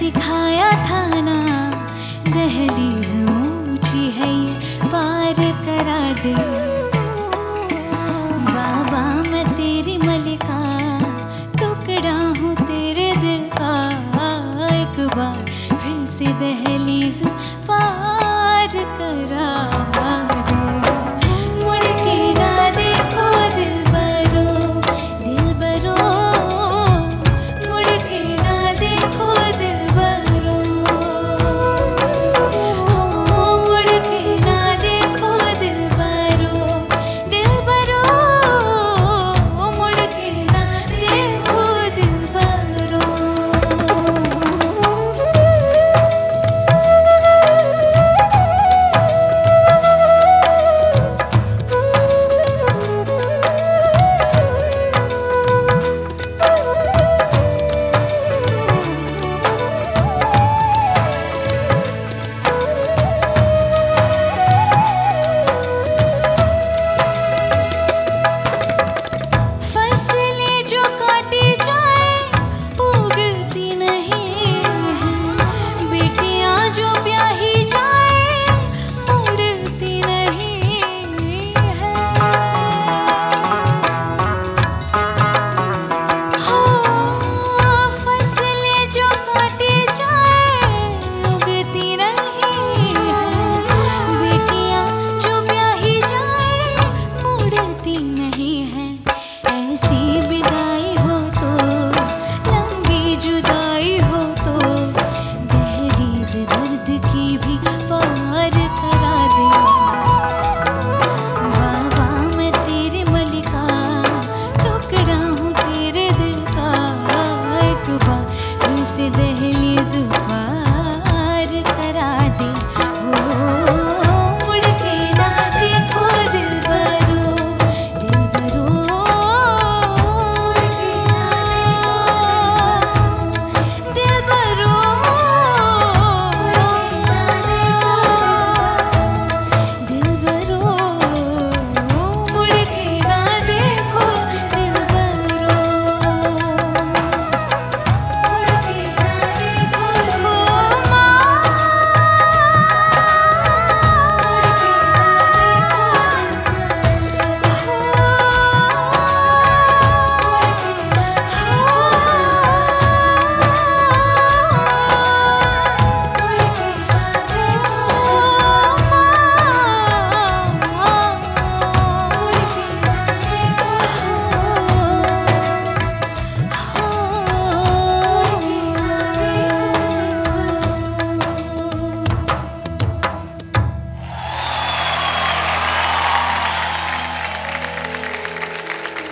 सिखाया था ना। दहलीज ऊँची है ये पार करा दे।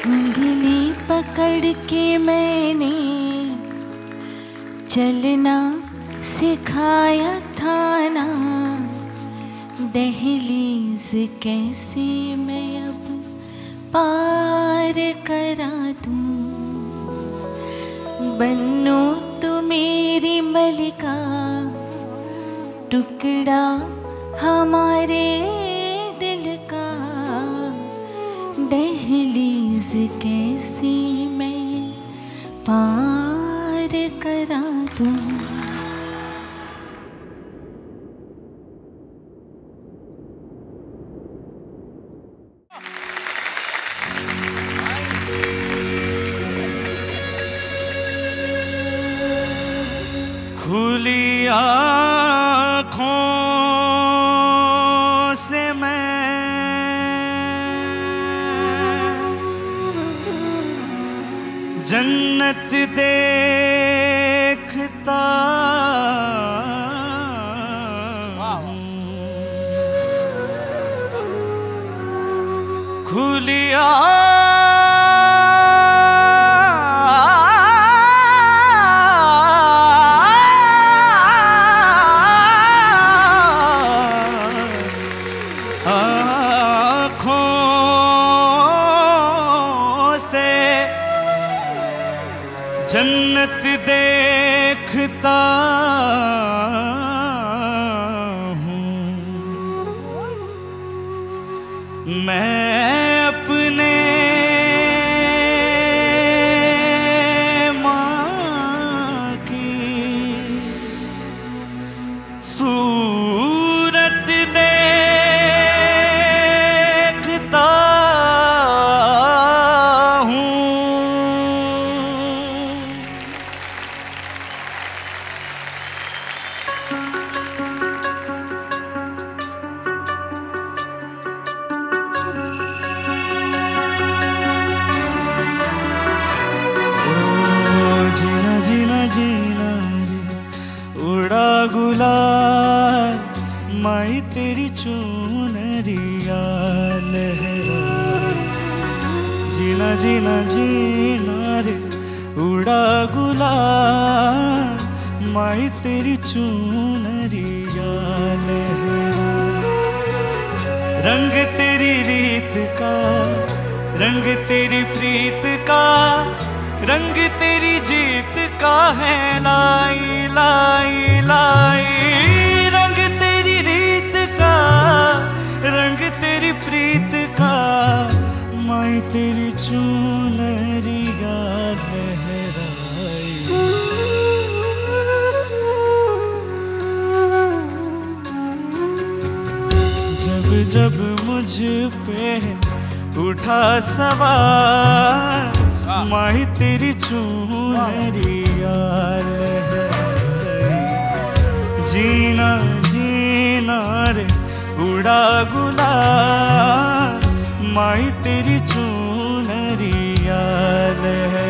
उंगली पकड़ के मैंने चलना सिखाया था ना। दहलीज कैसे मैं अब पार करा दूँ? बनो तो मेरी मलिका, टुकड़ा हमारे दिल का। दहली चीज़ कैसी मैं पार करा दूँ? जन्नत देखता हूँ। Jesus. जीना जीना जीना रे, उड़ा गुलाल, माई तेरी चूनरिया रंग तेरी रीत का, रंग तेरी प्रीत का, रंग तेरी जीत का है, लाई लाई लाई। रंग तेरी रीत का, रंग तेरी प्रीत का, माई तेरी जब मुझ पे उठा सवार माही तेरी चूनरिया लहराई। जीना जीना रे उड़ा गुलाल माही तेरी चूनरिया लहरा Mayra.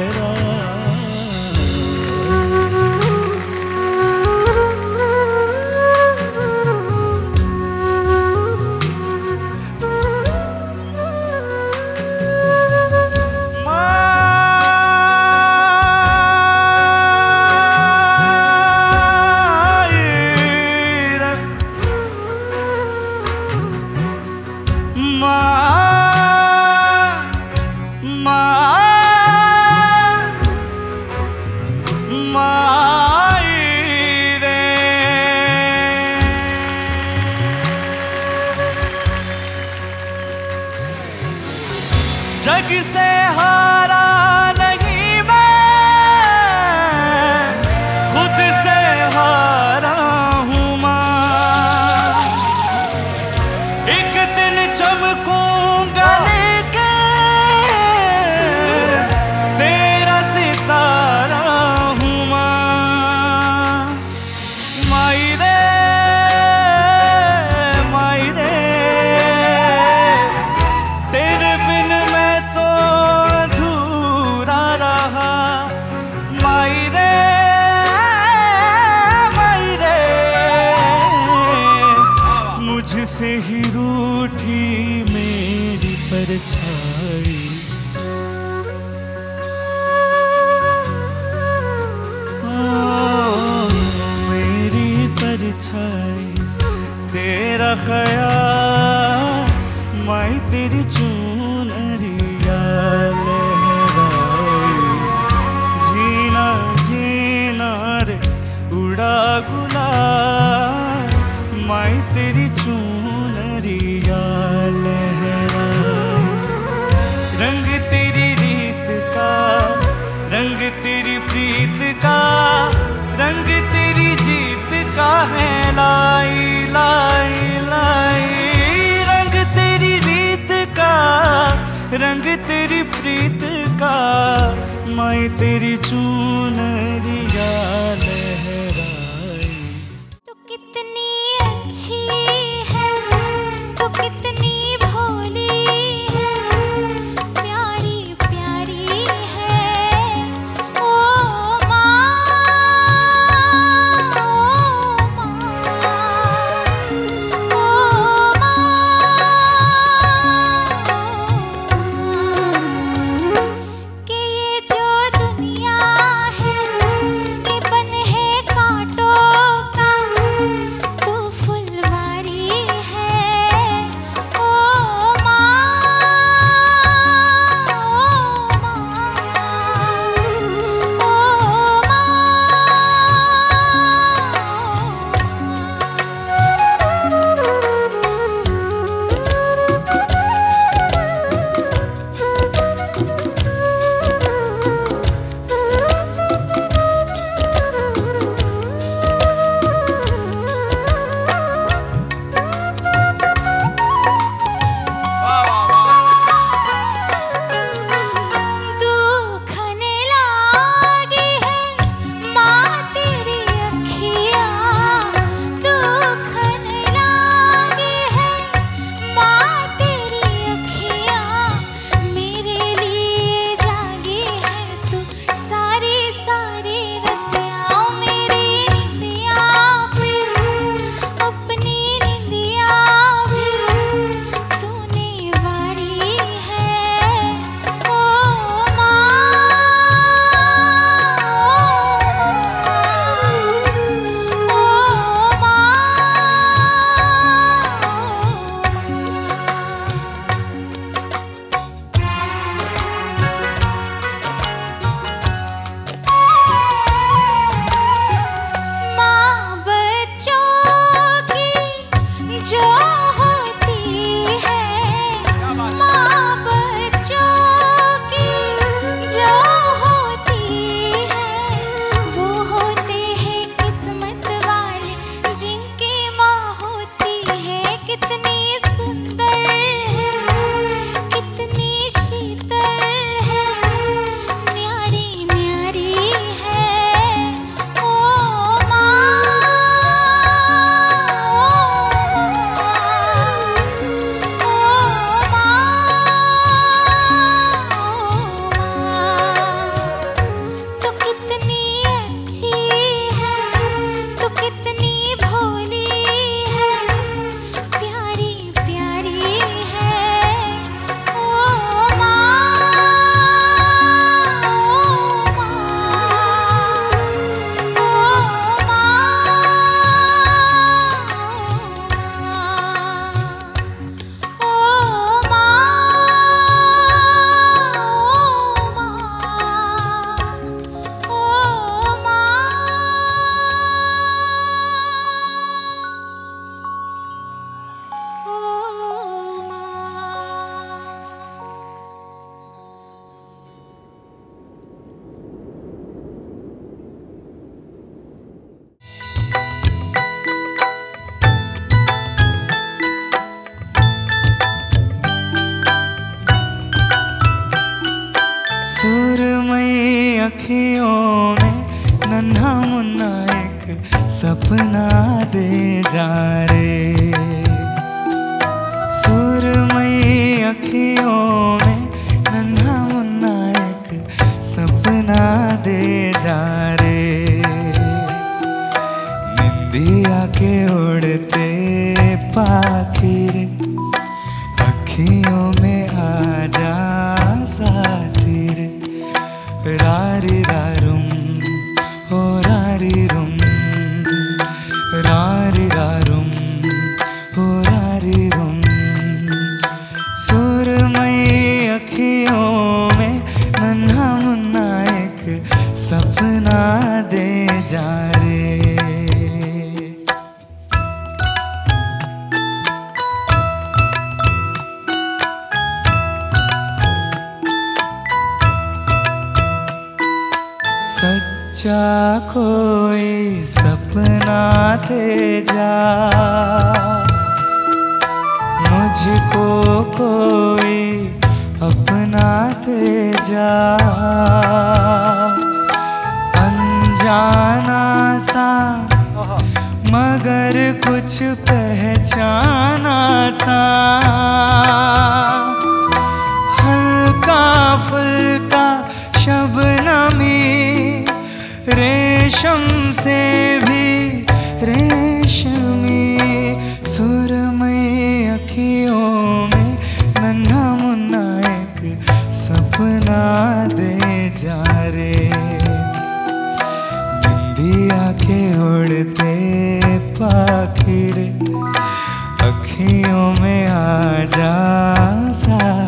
का मैं तेरी चूनरिया esperar. मेरा मुझको कोई अपनाते जा। अनजाना सा, मगर कुछ पहचाना सा। हल्का फुल्का शबनमी रेशम से दे जा रे। नंदी आके उड़ते पाखिर अखियों में आ जा सा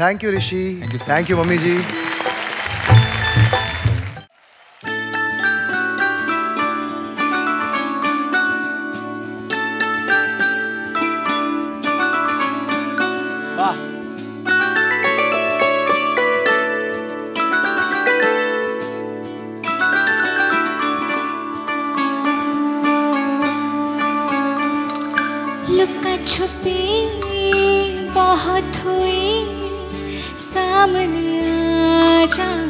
Thank you, Rishi. Thank you, so Thank much. you Mummy Ji. time.